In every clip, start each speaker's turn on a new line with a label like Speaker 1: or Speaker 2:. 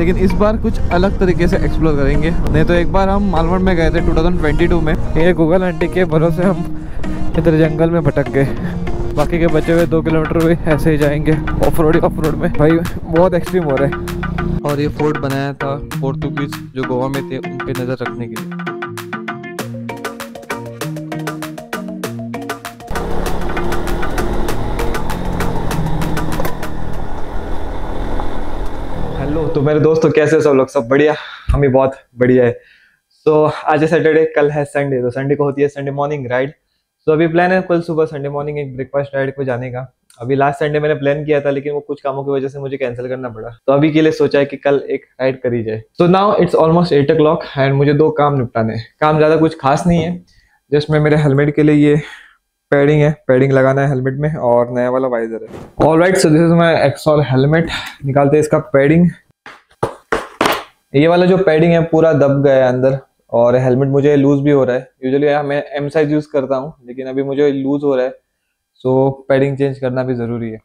Speaker 1: लेकिन इस बार कुछ अलग तरीके से एक्सप्लोर करेंगे। नहीं तो एक बार हम मालवण में गए थे 2022 में। ये गूगल आंटी के भरोसे हम इधर जंगल में भटक गए। बाकी के बचे हुए दो किलोमीटर भी ऐसे ही जाएँगे। ऑफ़ रोड ऑफ़ रोड में। भाई बहुत एक्सट्रीम हो रहे हैं। और ये फोर्ट बनाया था पोर्तुगीज जो गोवा में थे उन पर नज़र रखने के लिए। तो मेरे दोस्तों कैसे हो सब लोग? सब बढ़िया? हम भी बहुत बढ़िया है। सो so, आज है सैटरडे कल है संडे तो संडे को होती है संडे मॉर्निंग राइड सो अभी प्लान है कल सुबह संडे मॉर्निंग एक ब्रेकफास्ट राइड को जाने का। अभी लास्ट संडे मैंने प्लान किया था लेकिन वो कुछ कामों की वजह से मुझे कैंसिल करना पड़ा। तो अभी के लिए सोचा है कि कल एक राइड करी जाए। So now it's almost eight o and मुझे दो काम निपटाने काम ज़्यादा कुछ खास नहीं है। जस्ट मैं मेरे हेलमेट के लिए ये पैडिंग है। पैडिंग लगाना है हेलमेट में और नया वाला वाइजर है। All right so this is my Axor helmet निकालते हैं इसका पैडिंग ये वाला जो पैडिंग है, पूरा दब गया है अंदर और हेलमेट मुझे लूज भी हो रहा है। यूजुअली मैं एम साइज़ यूज़ करता हूँ, लेकिन अभी मुझे लूज हो रहा है सो पैडिंग चेंज करना भी ज़रूरी है।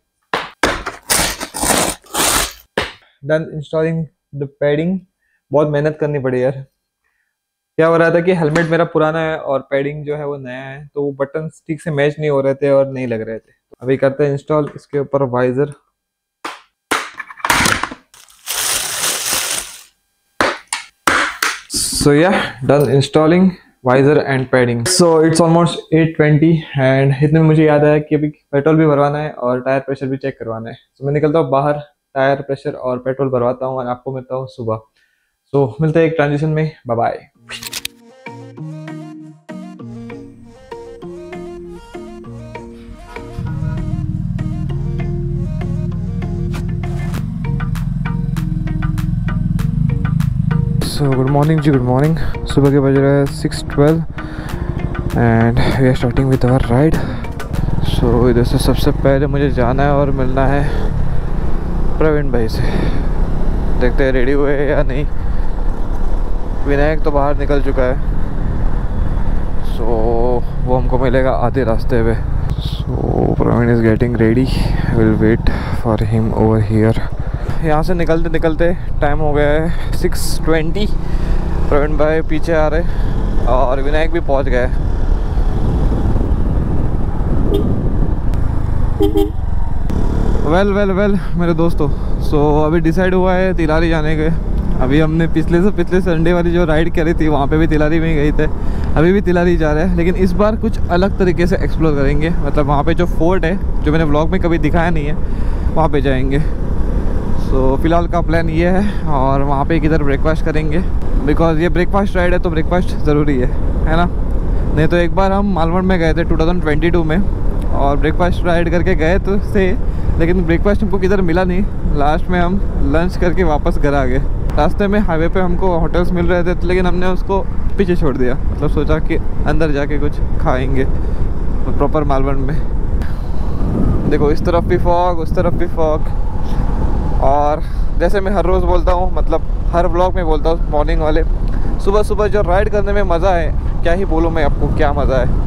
Speaker 1: डन इंस्टॉलिंग द पैडिंग बहुत मेहनत करनी पड़ी यार। क्या हो रहा था कि हेलमेट मेरा पुराना है और पैडिंग जो है वो नया है तो वो बटन ठीक से मैच नहीं हो रहे थे और नहीं लग रहे थे। अभी करते हैं इंस्टॉल इसके ऊपर visor so yeah done installing visor and padding so it's almost 820 and इतने में मुझे याद आया कि अभी पेट्रोल भी भरवाना है और टायर प्रेशर भी चेक करवाना है। सो so, मैं निकलता हूँ बाहर टायर प्रेशर और पेट्रोल भरवाता हूँ और आपको मिलता हूँ सुबह। सो so, मिलते हैं एक ट्रांजिशन में bye so good morning ji good morning सुबह के बज रहे हैं six twelve and we are starting with our ride so इधर से सबसे पहले मुझे जाना है और मिलना है प्रवीण भाई से देखते हैं रेडी हुए या नहीं विनायक तो बाहर निकल चुका है सो so, वो हमको मिलेगा आधे रास्ते पे so Praveen is getting ready will wait for him over here यहाँ से निकलते निकलते टाइम हो गया है सिक्स ट्वेंटी प्रवीण भाई पीछे आ रहे और विनायक भी पहुँच गए। वेल वेल वेल मेरे दोस्तों सो so, अभी डिसाइड हुआ है तिलारी जाने के। अभी हमने पिछले से पिछले संडे वाली जो राइड करी थी वहाँ पे भी तिलारी में गए थे। अभी भी तिलारी जा रहे हैं लेकिन इस बार कुछ अलग तरीके से एक्सप्लोर करेंगे। मतलब वहाँ पे जो फोर्ट है जो मैंने ब्लॉग में कभी दिखाया नहीं है वहाँ पे जाएँगे। सो so, फ़िलहाल का प्लान ये है और वहाँ पे किधर ब्रेकफास्ट करेंगे। बिकॉज़ ये ब्रेकफास्ट राइड है तो ब्रेकफास्ट ज़रूरी है है ना? नहीं तो एक बार हम मालवण में गए थे 2022 में और ब्रेकफास्ट राइड करके गए तो से लेकिन ब्रेकफास्ट हमको किधर मिला नहीं। लास्ट में हम लंच करके वापस घर आ गए। रास्ते में हाईवे पे हमको होटल्स मिल रहे थे तो लेकिन हमने उसको पीछे छोड़ दिया। मतलब सोचा कि अंदर जाके कुछ खाएँगे प्रॉपर मालवण में। देखो इस तरफ़ भी फॉग उस तरफ़ भी फॉग और जैसे मैं हर रोज़ बोलता हूँ मतलब हर ब्लॉग में बोलता हूँ मॉर्निंग वाले सुबह सुबह जो राइड करने में मज़ा है क्या ही बोलूँ मैं आपको क्या मज़ा है।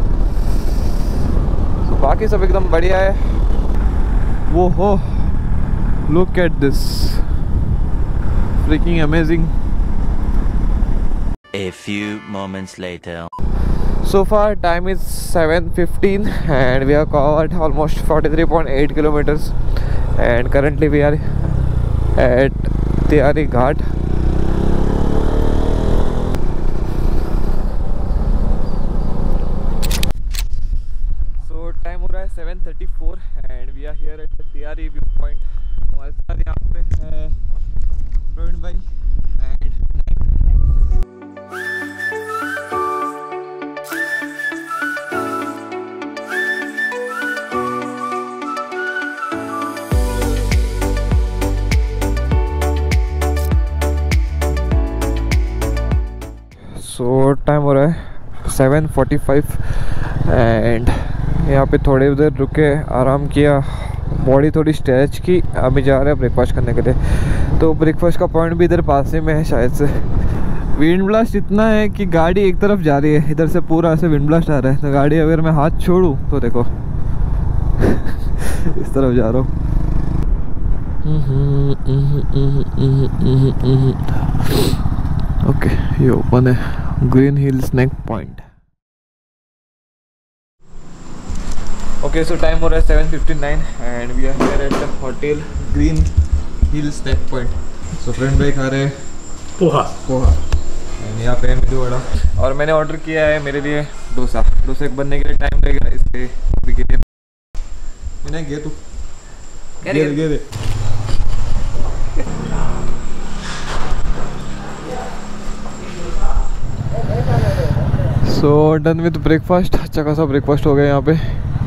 Speaker 1: बाकी सब एकदम बढ़िया है। वो हो look at this freaking amazing
Speaker 2: A few moments later.
Speaker 1: So far time is 7.15 and we have covered almost 43.8 kilometers and currently we are at Tihari Ghat so time हो रहा है seven thirty four and we are here at Tihari view point 7:45 and यहाँ पे थोड़ी देर रुके, आराम किया। Body थोड़ी स्ट्रेच की, अभी जा रहे हैं ब्रेकफास्ट करने के लिए। तो ब्रेकफास्ट का पॉइंट भी इधर पास ही में है शायद से। विंड ब्लास्ट इतना है कि गाड़ी एक तरफ़ जा रही है, इधर से पूरा ऐसे विंड ब्लास्ट आ रहा है। तो गाड़ी अगर मैं हाथ छोड़ूँ तो देखो। इस तरफ़ जा रहा हूँ। ओके ये ओपन है। Green hill snack point okay so time हो रहा है seven fifty nine and we are here at the hotel green hill snack point so friend भाई खा रहे
Speaker 3: पोहा।
Speaker 1: पोहा। एंड यहाँ पे मेदू वड़ा। और मैंने ऑर्डर किया है मेरे लिए डोसा। डोसा बनने के लिए टाइम लगेगा इसलिए अभी के लिए। मैंने गे तू। गे दे, गे दे सो डन विद ब्रेकफास्ट अच्छा खासा ब्रेकफास्ट हो गया यहाँ पे।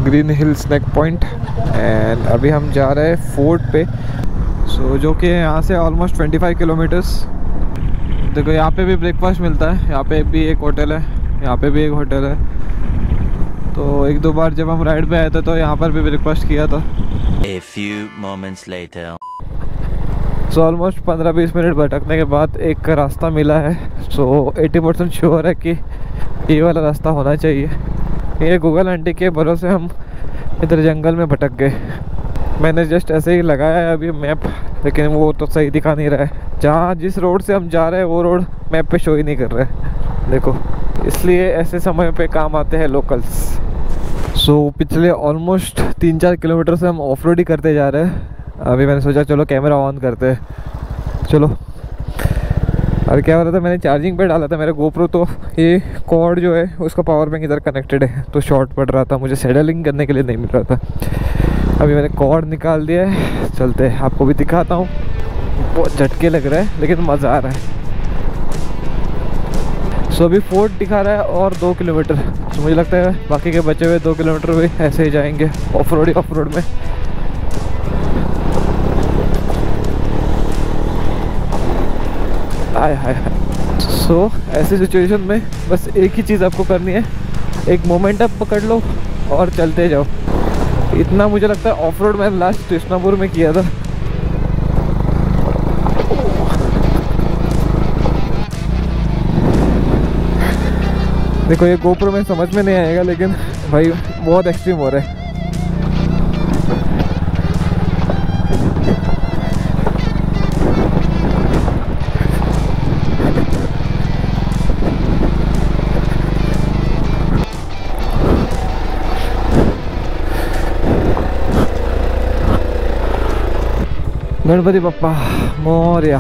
Speaker 1: Green hill snack point and अभी हम जा रहे हैं फोर्ट पे। सो so, जो कि यहाँ से ऑलमोस्ट 25 किलोमीटर्स देखो यहाँ पे भी ब्रेकफास्ट मिलता है। यहाँ पे भी एक होटल है। यहाँ पे भी एक होटल है। तो एक दो बार जब हम राइड पे आए थे तो यहाँ पर भी ब्रेकफास्ट किया था।
Speaker 2: A few moments later.
Speaker 1: So almost पंद्रह बीस मिनट भटकने के बाद एक रास्ता मिला है। सो एटी परसेंट श्योर है कि ये वाला रास्ता होना चाहिए। ये गूगल आंटी के भरोसे हम इधर जंगल में भटक गए। मैंने जस्ट ऐसे ही लगाया है अभी मैप लेकिन वो तो सही दिखा नहीं रहा है। जहाँ जिस रोड से हम जा रहे हैं वो रोड मैप पे शो ही नहीं कर रहा है। देखो इसलिए ऐसे समय पे काम आते हैं लोकल्स सो so, पिछले ऑलमोस्ट तीन चार किलोमीटर से हम ऑफ़ ही करते जा रहे हैं। अभी मैंने सोचा चलो कैमरा ऑन करते चलो। और क्या हो रहा था, मैंने चार्जिंग पे डाला था, मेरा गोप्रो तो ये कॉर्ड जो है, उसका पावर बैंक इधर कनेक्टेड है तो शॉर्ट पड़ रहा था, मुझे सेडलिंग करने के लिए नहीं मिल रहा था। अभी मैंने कॉर्ड निकाल दिया है, चलते हैं, आपको भी दिखाता हूँ। बहुत झटके लग रहा है, लेकिन मज़ा आ रहा है। सो अभी फोर्ट दिखा रहा है और दो किलोमीटर। तो मुझे लगता है, बाकी के बचे हुए दो किलोमीटर भी ऐसे ही जाएँगे ऑफ़ रोड ही ऑफ़ रोड में। आय हाय हाय सो ऐसी सिचुएशन में बस एक ही चीज़ आपको करनी है। एक मोमेंट आप पकड़ लो और चलते जाओ। इतना मुझे लगता है ऑफ़ रोड मैंने लास्ट कृष्णापुर में किया था। देखो, ये गोप्रो में समझ में नहीं आएगा, लेकिन भाई, बहुत एक्सट्रीम हो रहा है। गणपति बप्पा मोरिया।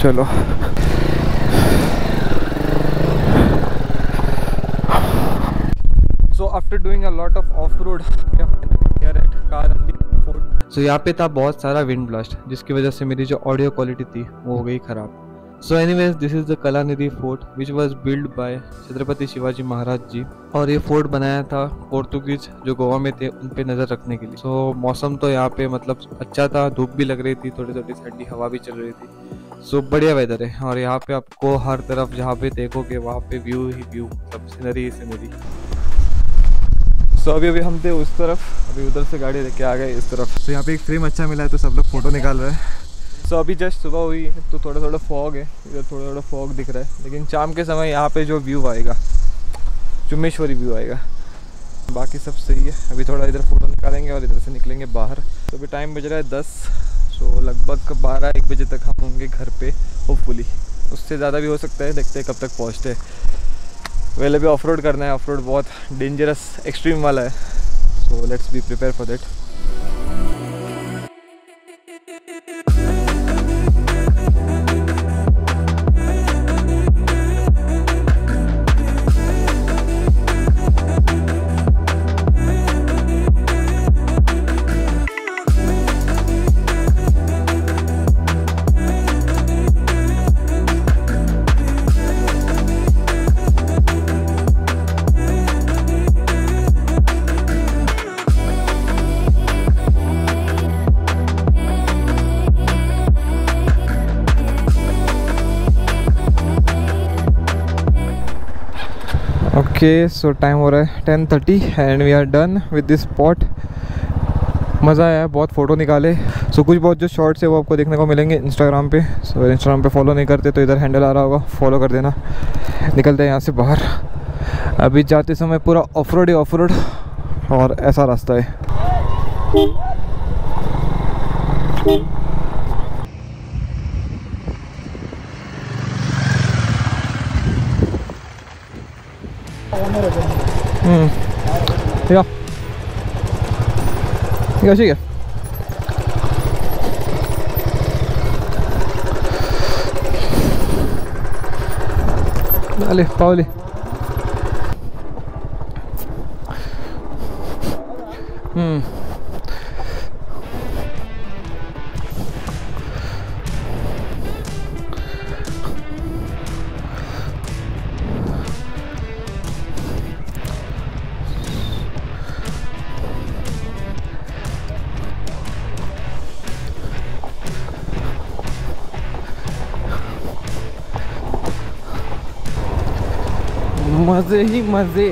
Speaker 1: चलो। So after doing a lot of off road so यहाँ पे था बहुत सारा विंड ब्लास्ट जिसकी वजह से मेरी जो ऑडियो क्वालिटी थी वो हो गई खराब। So anyways this is the Kalanidhi fort which was build by Chhatrapati Shivaji Maharaj ji और ये फोर्ट बनाया था पोर्तुगीज जो गोवा में थे उन पे नज़र रखने के लिए। सो so, मौसम तो यहाँ पे मतलब अच्छा था धूप भी लग रही थी थोड़ी थोड़ी ठंडी हवा भी चल रही थी। सो so, बढ़िया वेदर है। और यहाँ पे आपको हर तरफ़ जहाँ पे देखोगे वहाँ पे व्यू ही व्यू मतलब सीनरी ही सीनरी सो अभी अभी हम थे उस तरफ़ अभी उधर से गाड़ी लेके आ गए इस तरफ़। तो यहाँ पे एक फ्रेम अच्छा मिला है तो सब लोग फ़ोटो निकाल रहे हैं। सो so, अभी जस्ट सुबह हुई है तो थोड़ा थोड़ा फॉग है इधर थोड़ा थोड़ा फॉग दिख रहा है। लेकिन शाम के समय यहाँ पे जो व्यू आएगा चुम्मेश्वरी व्यू आएगा। बाकी सब सही है। अभी थोड़ा इधर फ़ोटो निकालेंगे और इधर से निकलेंगे बाहर। तो अभी टाइम बज रहा है दस सो लगभग बारह एक बजे तक हम होंगे घर पे होपफुली उससे ज़्यादा भी हो सकता है देखते हैं कब तक पहुँचते वेल, अभी ऑफ़ रोड करना है। ऑफ़ रोड बहुत डेंजरस एक्सट्रीम वाला है। So let's be prepare for that okay so time हो रहा है ten thirty and we are done with this spot मज़ा आया बहुत फ़ोटो निकाले। सो so, कुछ बहुत जो शॉर्ट्स है वो आपको देखने को मिलेंगे इंस्टाग्राम पे। सो so, इंस्टाग्राम पे फॉलो नहीं करते तो इधर हैंडल आ रहा होगा फॉलो कर देना। निकलते हैं यहाँ से बाहर। अभी जाते समय पूरा ऑफ़ रोड ही ऑफ़ रोड और ऐसा रास्ता है। Mm. Ja. Jag kikar. Dale, Pauli. मज़े ही मज़े।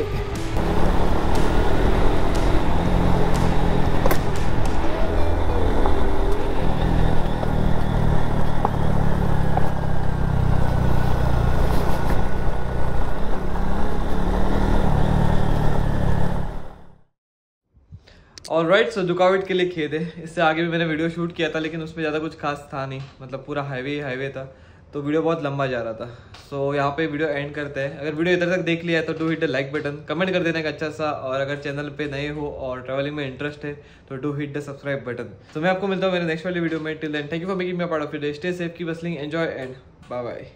Speaker 1: और राइट सो दुकावट के लिए खेद। है इससे आगे भी मैंने वीडियो शूट किया था, लेकिन उसमें ज़्यादा कुछ खास था नहीं। मतलब पूरा हाईवे हाईवे था। तो वीडियो बहुत लंबा जा रहा था। सो so, यहाँ पे वीडियो एंड करते हैं। अगर वीडियो इधर तक देख लिया है तो do hit the like button comment कर देना एक अच्छा सा। और अगर चैनल पे नए हो और ट्रैवलिंग में इंटरेस्ट है तो do hit the subscribe button तो मैं आपको मिलता हूँ मेरे नेक्स्ट वाली वीडियो में। Till then thank you for making me part of the stay safe की bustling enjoy and bye bye